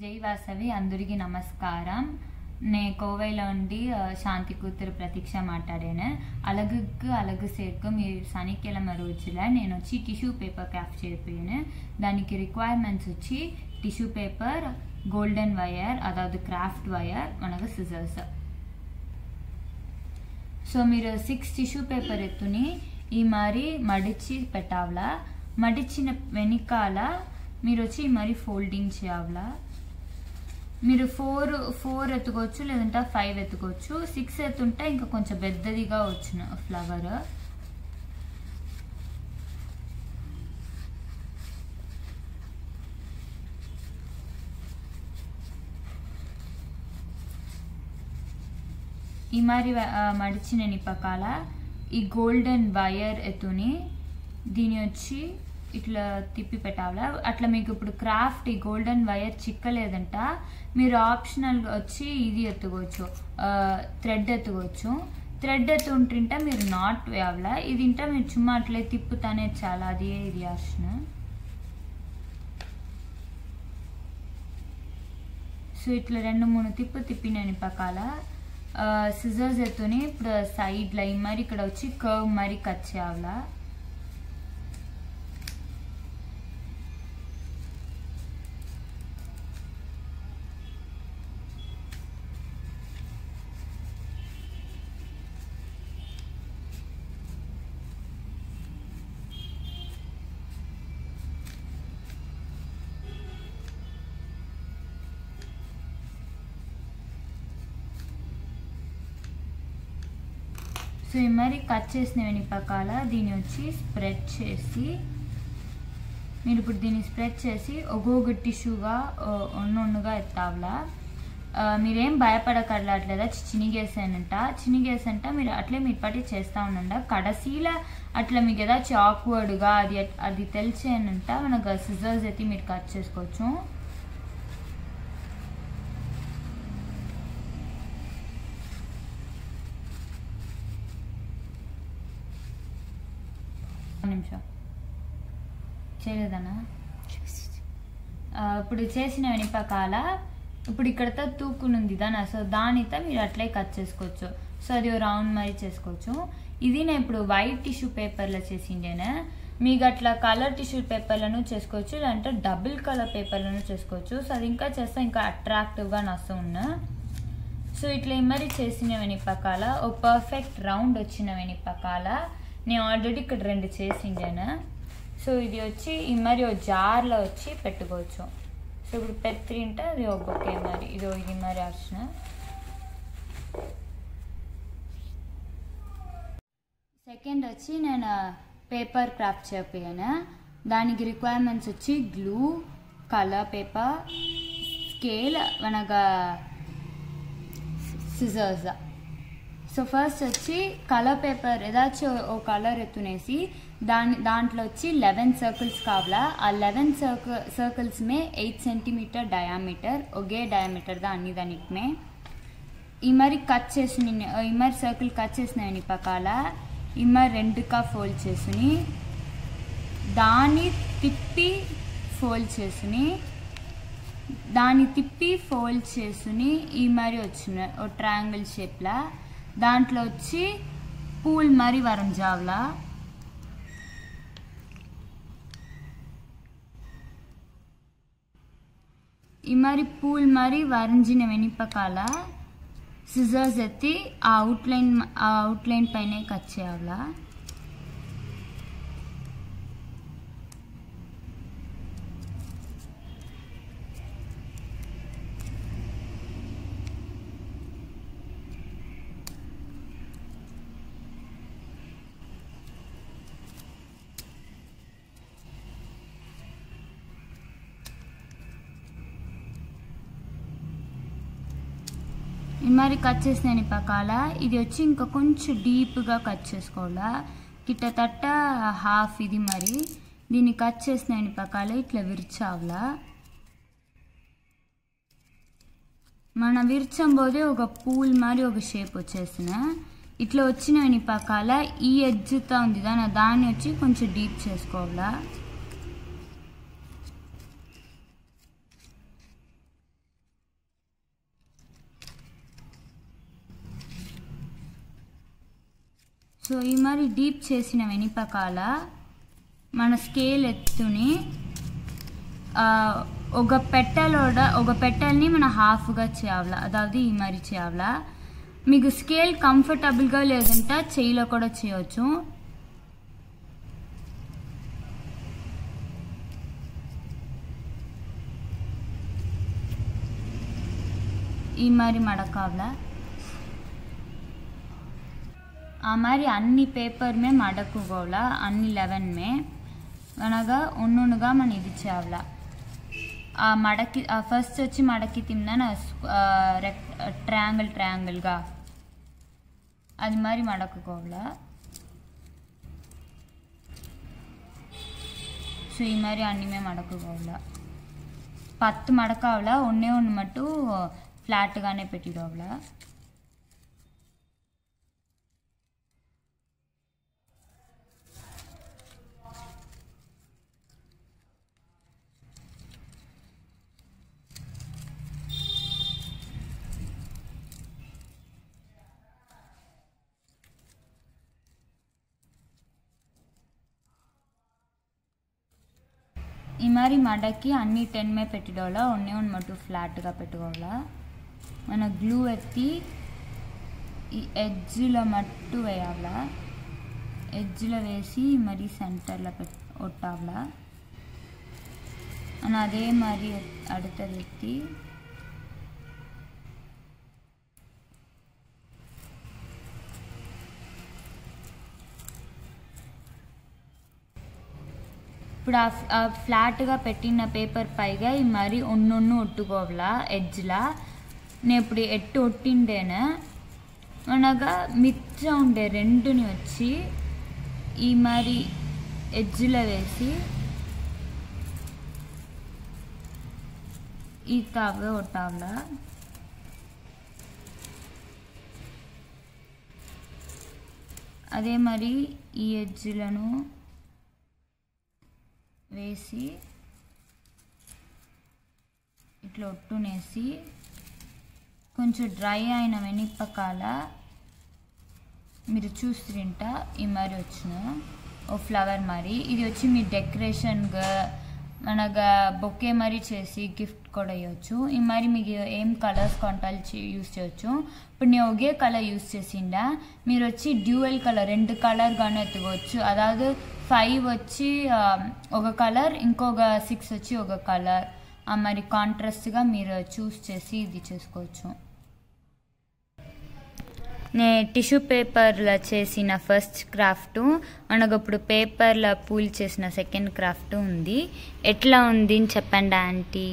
జై వాసవి అందరికీ నమస్కారం. నేను కోవైలో வந்து శాంతి కూతురు ప్రతీక్ష మాట్లాడాను. అలగుకు అలగు సేర్కు ఈ శనికిలమ రోజుల నేను వచ్చి టిష్యూ పేపర్ క్రాఫ్ట్ చేయిపోయాను దానికి రిక్వైర్మెంట్స్ వచ్చి టిష్యూ పేపర్ గోల్డెన్ వైర్ అదాదు క్రాఫ్ట్ వైర్ మనకు సిజర్స్ సో మీరు సిక్స్ టిష్యూ పేపర్ ఎత్తుని ఈ మరి మడిచి పెట్టావలా. మడిచిన వెనకాల మీరు వచ్చి మరి ఫోల్డింగ్ చేయావలా. మీరు ఫోర్ ఫోర్ ఎత్తుకోవచ్చు లేదంటే ఫైవ్ ఎత్తుకోవచ్చు. సిక్స్ ఎత్తుంటే ఇంకా కొంచెం పెద్దదిగా వచ్చిన ఫ్లవర్. ఈ మరి మడిచిన నిపకాల ఈ గోల్డెన్ వైర్ ఎత్తుని దీని వచ్చి ఇట్లా తిప్పి పెట్టాలా? అట్లా మీకు ఇప్పుడు క్రాఫ్ట్ ఈ గోల్డెన్ వైర్ చిక్కలేదంట. మీరు ఆప్షనల్ వచ్చి ఇది ఎత్తుకోవచ్చు. థ్రెడ్ ఎత్తుకోవచ్చు. థ్రెడ్ ఎత్తుంటుంటే మీరు నాట్ వేయాలా? ఇది ఇంట మీరు చుమ్మా అట్లే తిప్పుతానే చాలా అది ఇది ఆప్షన్ సో ఇట్లా రెండు మూడు తిప్పు తిప్పినాను పక్కల. సిజర్స్ ఎత్తుని ఇప్పుడు సైడ్ లైన్ మరి ఇక్కడ వచ్చి కర్వ్ మరి కట్ చేయాలా? సో ఈ మరి కట్ చేసిన వెనుపకాల దీన్ని వచ్చి స్ప్రెడ్ చేసి మీరు ఇప్పుడు దీన్ని స్ప్రెడ్ చేసి ఒక్కొక్క టిష్యూగా ఒన్నొన్నుగా ఎత్తావులా. మీరేం భయపడకర్లా అట్లేదా చినిగేసానంట చినిగేసంట మీరు అట్లే మీరు పట్టి చేస్తూ ఉండ కడసీల అట్లా మీకు ఏదాచి ఆక్వర్డ్గా అది అది తెలిసేనంట. మనకు సిజర్స్ అయితే మీరు కట్ చేసుకోవచ్చు. నిమిషం. చేయలేదనా? ఇప్పుడు చేసిన వెనిపకాల ఇప్పుడు ఇక్కడతో తూకునుంది దాని సో దానితో మీరు అట్లే కట్ చేసుకోవచ్చు. సో అది రౌండ్ మరి చేసుకోవచ్చు. ఇది నేను ఇప్పుడు వైట్ టిష్యూ పేపర్లో చేసిండేనే మీకు అట్లా కలర్ టిష్యూ పేపర్లను చేసుకోవచ్చు లేదంటే డబుల్ కలర్ పేపర్లను చేసుకోవచ్చు. సో అది ఇంకా చేస్తే ఇంకా అట్రాక్టివ్గా నస్తూ ఉన్నా. సో ఇట్లా ఈ మరి చేసిన వెనిపకాల ఓ పర్ఫెక్ట్ రౌండ్ వచ్చిన వెనిపకాల నేను ఆల్రెడీ ఇక్కడ రెండు చేసిండాను? సో ఇది వచ్చి ఈ మరి ఓ జార్లో వచ్చి పెట్టుకోవచ్చు. సో ఇప్పుడు పెత్తింటే అది ఓ బొకే మరి? ఇది ఇది మరి వచ్చిన సెకండ్ వచ్చి నేను పేపర్ క్రాఫ్ట్ చెప్పాను దానికి రిక్వైర్మెంట్స్ వచ్చి గ్లూ కలర్ పేపర్ స్కేల్ మనగా సిజర్స్. సో ఫస్ట్ వచ్చి కలర్ పేపర్ ఏదాచి ఓ కలర్ ఎత్తునేసి దాని దాంట్లో వచ్చి లెవెన్ సర్కిల్స్ కావాలా. ఆ లెవెన్ సర్కిల్ సర్కిల్స్మే ఎయిట్ సెంటీమీటర్ డయామీటర్ ఒకే డయామీటర్ దా అన్ని దానికిమే. ఈ మరి కట్ చేసి ఈ మరి సర్కిల్ కట్ చేసినాయని పకాల. ఈ మరి రెండుగా ఫోల్డ్ చేసుని దాన్ని తిప్పి ఫోల్డ్ చేసుని దాన్ని తిప్పి ఫోల్డ్ చేసుని ఈ మరి వచ్చిన ఓ ట్రయాంగిల్ షేప్లా దాంట్లో వచ్చి పూల్ మరి వరం జావ్లా. ఈ మరి పూల్ మరి వరంజిన వెనిపకాల సిజర్స్ ఎత్తి ఆ అవుట్లైన్ ఆ అవుట్లైన్ పైనే కట్ చేయాలా మరి కట్ చేసిన పక్కల ఇది వచ్చి ఇంకా కొంచెం డీప్గా కట్ చేసుకోవాలా. కిట్ట తట్ట హాఫ్ ఇది మరి. దీన్ని కట్ చేసిన పక్కల ఇట్లా విరిచావలా. మన విరిచం పోదే ఒక పూల్ మరి ఒక షేప్ వచ్చేసిన. ఇట్లా వచ్చిన పక్కల ఈ ఎడ్జ్తో ఉంది. దాని దాన్ని వచ్చి కొంచెం డీప్ చేసుకోవాలా. సో ఈ మరి డీప్ చేసిన వెనిపకాల మన స్కేల్ ఎత్తుని ఒక పెట్టలోడ ఒక పెట్టల్ని మన హాఫ్గా చేయాలి అదావది ఈ మరి చేయాల. మీకు స్కేల్ కంఫర్టబుల్గా లేదంటే చేయిలో కూడా చేయవచ్చు ఈ మరి మడకావలా. மாதிரி அன்னி பேப்பருமே மடக்கு கோவலா అన్ని లెవెన్మే అనగా ఒన్నొన్నుగా మనం ఇదిచేవలా ఆ మడకి ఫస్ట్ వచ్చి మడకి తిమ్నాన ట్రయాంగిల్ ట్రయాంగిల్గా అది మరి మడక్కుకోవాలా సో ఈ మరి అన్నీమే మడక్కుకోవాలా పత్తు మడకావలా ఒన్నే ఒன்று மட்டும் ఫ్లాట్గానే పెట్టిడోవలా ఈ మరి మడకి అన్ని టెన్ మే పెట్టుకోవాలా ಒನ್ನೇ ಒಂದು ಮಟ್ಟು ఫ్లాట్గా పెట్టుకోవాలా? మన గ్లూ ఎత్తి ఈ ఎడ్జ్లో మట్టు వేయాలా? ఎడ్జ్లో వేసి మరీ సెంటర్లో పెట్ ఒట్టాలా మనం అదే మరి అడతలు ఎత్తి ఇప్పుడు ఆ ఫ్లాట్గా పెట్టిన పేపర్ పైగా ఈ మరి ఒన్నొన్ను ఒట్టుకోవాలా ఎడ్జ్లా. నేను ఇప్పుడు ఎట్టు ఒట్టిండేను? అనగా మిచ్చ ఉండే రెండుని వచ్చి ఈ మరి ఎడ్జ్లో వేసి ఈ తాగే ఒట్టావలా. అదే మరి ఈ ఎడ్జ్లను వేసి ఇట్లా ఒట్టునేసి కొంచెం డ్రై అయిన వెనిపకాల మీరు చూస్తుంట ఈ మరి వచ్చిన. ఓ ఫ్లవర్ మరి. ఇది వచ్చి మీ డెకరేషన్గా మనగా బొకే మరి చేసి గిఫ్ట్ కూడా ఇవ్వచ్చు ఈ మరి మీకు ఏం కలర్స్ కొంటాలు యూస్ చేయొచ్చు. ఇప్పుడు నేను ఒకే కలర్ యూస్ చేసిండా. మీరు వచ్చి డ్యూయల్ కలర్ రెండు కలర్ కానీ ఎత్తుకోవచ్చు. అదాదు ఫైవ్ వచ్చి ఒక కలర్ ఇంకొక సిక్స్ వచ్చి ఒక కలర్ మరి కాంట్రాస్ట్గా మీరు చూస్ చేసి ఇది చేసుకోవచ్చు. నే టిష్యూ పేపర్లో చేసిన ఫస్ట్ క్రాఫ్ట్ మనకు ఇప్పుడు పేపర్లో పూల్ చేసిన సెకండ్ క్రాఫ్ట్ ఉంది. ఎట్లా ఉంది అని చెప్పండి ఆంటీ